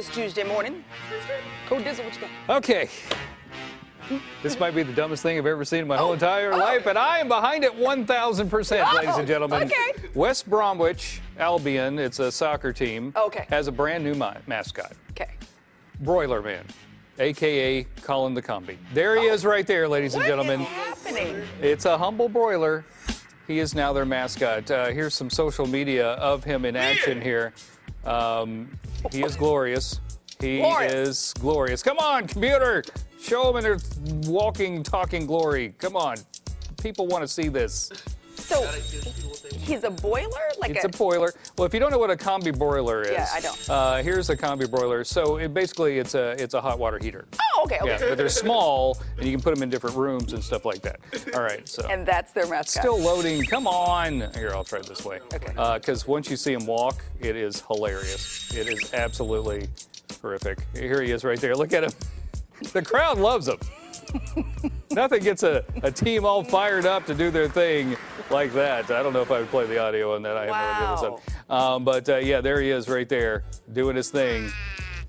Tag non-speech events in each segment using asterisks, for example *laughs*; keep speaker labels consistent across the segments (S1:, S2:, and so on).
S1: this Tuesday morning. Code Dizzle, what you got?
S2: Okay. This might be the dumbest thing I've ever seen in my whole entire life, and I am behind it 1,000%, ladies and gentlemen.
S1: okay.
S2: West Bromwich Albion, it's a soccer team,
S1: Okay.
S2: has a brand new ma- mascot,
S1: Okay.
S2: Broiler Man, aka Colin the Combi. There he is right there, ladies and
S1: What is
S2: gentlemen.
S1: happening?
S2: It's a humble broiler. He is now their mascot. Uh, here's some social media of him in action here. Um, he is glorious. He
S1: Glorious.
S2: is glorious. Come on, computer. Show him in their walking, talking glory. Come on. People want to see this.
S1: So he's a boiler, like
S2: It's a boiler. Well, if you don't know what a combi boiler is,
S1: Yeah, I don't.
S2: Uh, here's a combi boiler. So it basically, it's a it's a hot water heater.
S1: Oh, okay, okay.
S2: Yeah, but they're small, and you can put them in different rooms and stuff like that. All right, so.
S1: And that's their mascot.
S2: Still loading. Come on. Here, I'll try it this way.
S1: Okay.
S2: Because once you see him walk, it is hilarious. It is absolutely horrific. Here he is right there. Look at him. *laughs* The crowd loves him. *laughs* Nothing gets a, a team all fired up to do their thing like that. I don't know if I would play the audio on that. I have no idea what's up. Um, but uh, yeah, there he is right there doing his thing.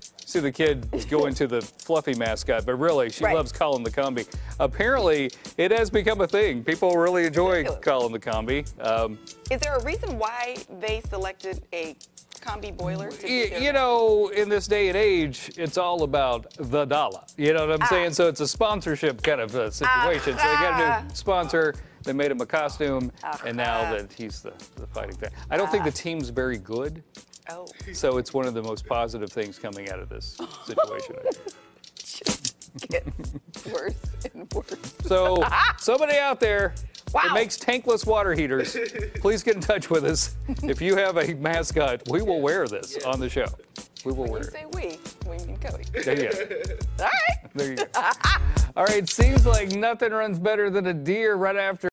S2: See the kid going to the fluffy mascot, but really, she
S1: Right.
S2: loves Colin the Combi. Apparently, it has become a thing. People really enjoy? Colin the Combi. Um,
S1: Is there a reason why they selected a combi boiler? To be
S2: you know, in this day and age, it's all about the dollar. You know what I'm
S1: Ah.
S2: saying? So it's a sponsorship kind of uh situation. So they got a
S1: Ah.
S2: new sponsor. They made him a costume, and now
S1: Ah.
S2: that he's the, the fighting thing. I don't think the team's very good,
S1: Oh,
S2: so it's one of the most positive things coming out of this *laughs* situation.
S1: Just gets worse and worse.
S2: So, *laughs* somebody out there
S1: Wow.
S2: makes tankless water heaters, *laughs* please get in touch with us. If you have a mascot, we will wear this on the show. We will
S1: You
S2: wear it.
S1: say we, we mean Cody.
S2: There you go.
S1: All right.
S2: There you go. *laughs* All right, seems like nothing runs better than a deer right after.